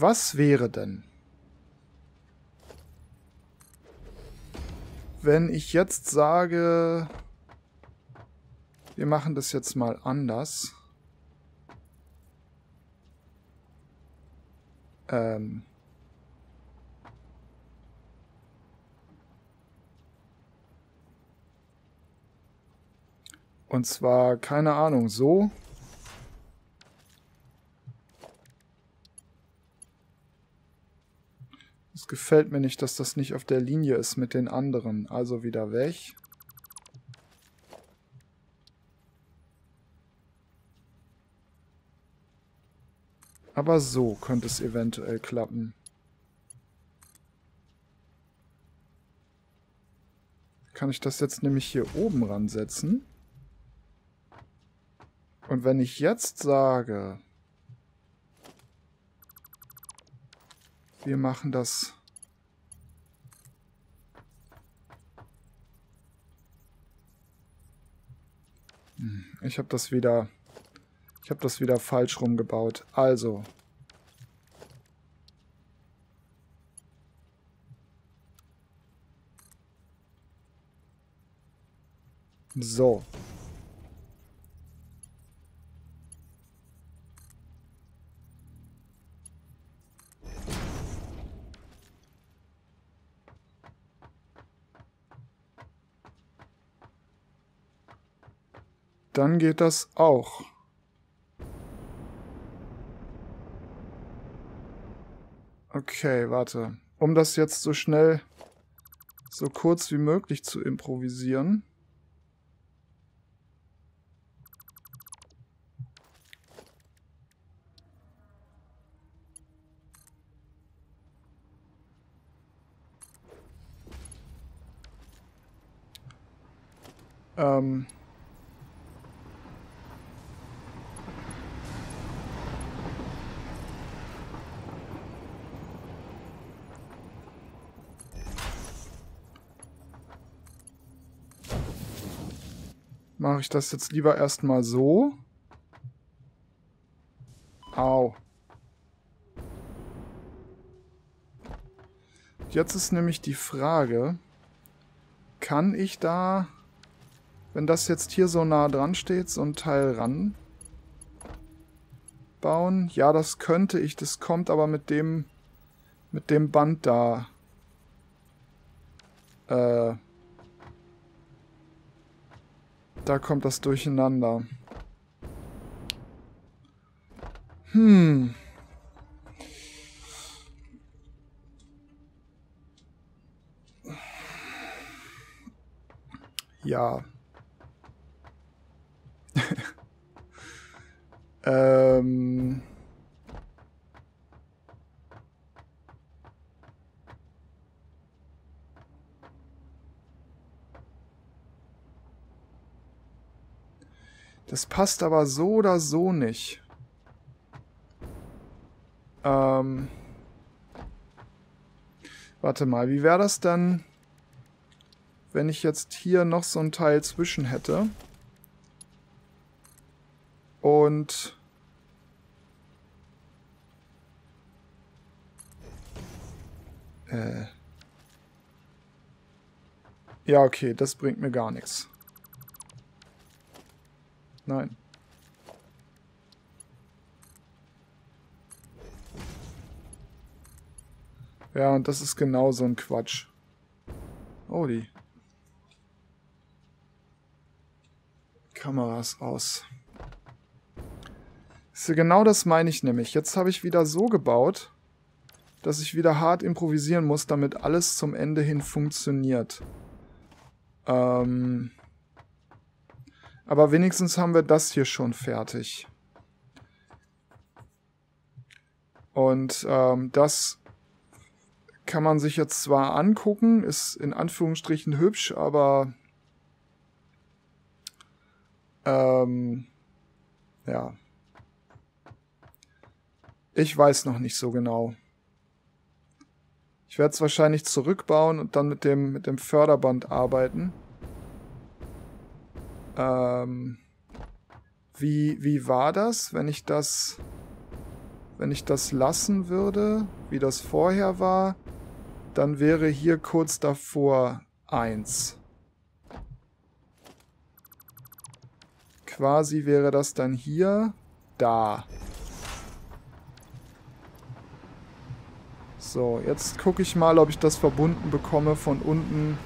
Was wäre denn, wenn ich jetzt sage, wir machen das jetzt mal anders. Ähm Und zwar, keine Ahnung, so. Gefällt mir nicht, dass das nicht auf der Linie ist mit den anderen. Also wieder weg. Aber so könnte es eventuell klappen. Kann ich das jetzt nämlich hier oben ransetzen? Und wenn ich jetzt sage, wir machen das ich habe das wieder ich habe das wieder falsch rumgebaut. Also So. Dann geht das auch. Okay, warte. Um das jetzt so schnell, so kurz wie möglich zu improvisieren. Ähm... mache ich das jetzt lieber erstmal so. Au. Jetzt ist nämlich die Frage, kann ich da, wenn das jetzt hier so nah dran steht, so ein Teil ran bauen? Ja, das könnte ich, das kommt aber mit dem, mit dem Band da äh, da kommt das durcheinander. Hm. Ja. ähm... Das passt aber so oder so nicht. Ähm. Warte mal, wie wäre das dann, wenn ich jetzt hier noch so ein Teil zwischen hätte? Und... Äh... Ja, okay, das bringt mir gar nichts. Nein. Ja, und das ist genau so ein Quatsch. Oh, die Kameras aus. Genau das meine ich nämlich. Jetzt habe ich wieder so gebaut, dass ich wieder hart improvisieren muss, damit alles zum Ende hin funktioniert. Ähm... Aber wenigstens haben wir das hier schon fertig. Und ähm, das kann man sich jetzt zwar angucken, ist in Anführungsstrichen hübsch, aber ähm, ja. Ich weiß noch nicht so genau. Ich werde es wahrscheinlich zurückbauen und dann mit dem, mit dem Förderband arbeiten. Ähm, wie, wie war das, wenn ich das... wenn ich das lassen würde, wie das vorher war, dann wäre hier kurz davor 1. Quasi wäre das dann hier, da. So, jetzt gucke ich mal, ob ich das verbunden bekomme von unten.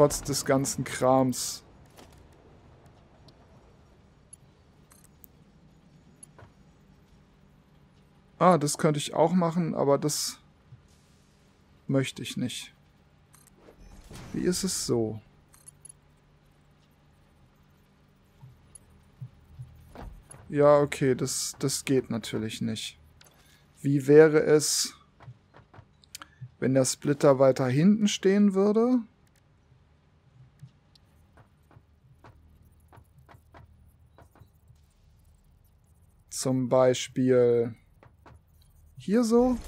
Trotz des ganzen Krams. Ah, das könnte ich auch machen, aber das möchte ich nicht. Wie ist es so? Ja, okay, das, das geht natürlich nicht. Wie wäre es, wenn der Splitter weiter hinten stehen würde? Zum Beispiel hier so.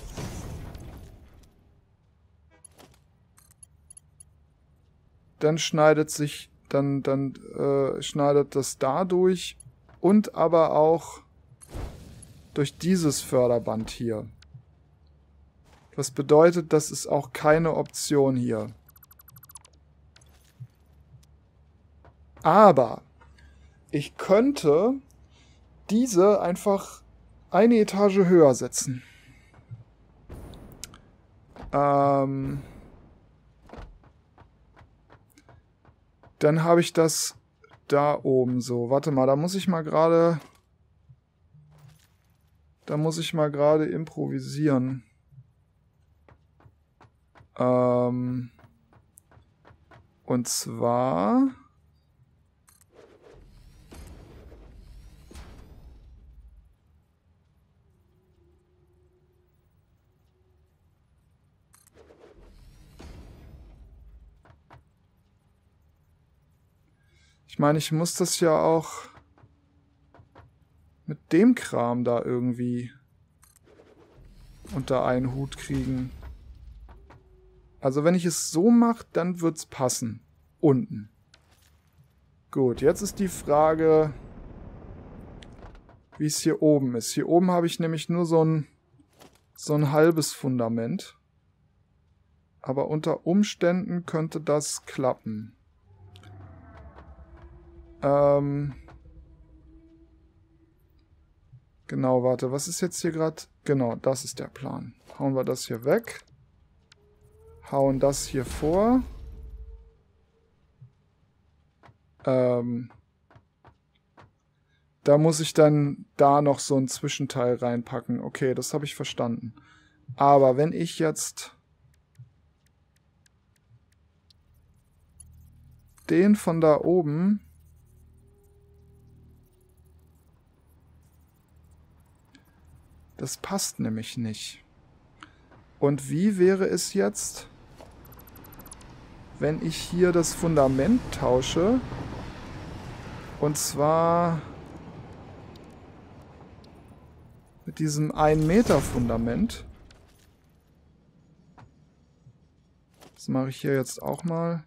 Dann schneidet sich, dann, dann äh, schneidet das dadurch und aber auch durch dieses Förderband hier. Was bedeutet, das ist auch keine Option hier. Aber ich könnte diese einfach eine Etage höher setzen. Ähm, dann habe ich das da oben so. Warte mal, da muss ich mal gerade... Da muss ich mal gerade improvisieren. Ähm, und zwar... Ich meine, ich muss das ja auch mit dem Kram da irgendwie unter einen Hut kriegen. Also wenn ich es so mache, dann wird es passen. Unten. Gut, jetzt ist die Frage, wie es hier oben ist. Hier oben habe ich nämlich nur so ein, so ein halbes Fundament. Aber unter Umständen könnte das klappen. Ähm genau, warte, was ist jetzt hier gerade? Genau, das ist der Plan. Hauen wir das hier weg. Hauen das hier vor. Ähm da muss ich dann da noch so ein Zwischenteil reinpacken. Okay, das habe ich verstanden. Aber wenn ich jetzt den von da oben Das passt nämlich nicht. Und wie wäre es jetzt, wenn ich hier das Fundament tausche? Und zwar mit diesem 1 Meter Fundament. Das mache ich hier jetzt auch mal.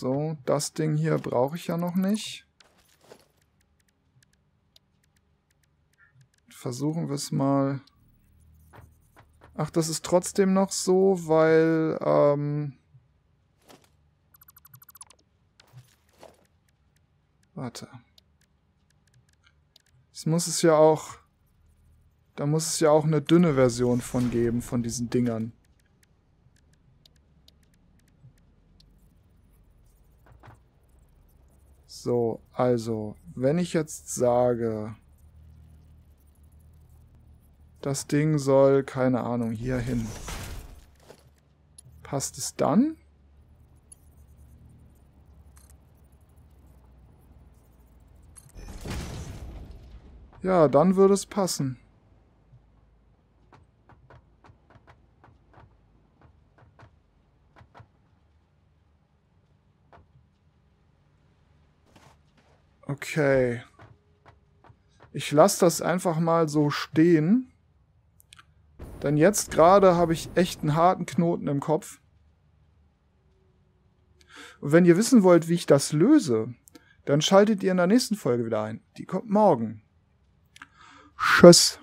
So, das Ding hier brauche ich ja noch nicht. Versuchen wir es mal. Ach, das ist trotzdem noch so, weil... Ähm Warte. Es muss es ja auch... Da muss es ja auch eine dünne Version von geben, von diesen Dingern. So, also, wenn ich jetzt sage, das Ding soll, keine Ahnung, hier hin. Passt es dann? Ja, dann würde es passen. Okay. Ich lasse das einfach mal so stehen. Denn jetzt gerade habe ich echt einen harten Knoten im Kopf. Und wenn ihr wissen wollt, wie ich das löse, dann schaltet ihr in der nächsten Folge wieder ein. Die kommt morgen. Tschüss.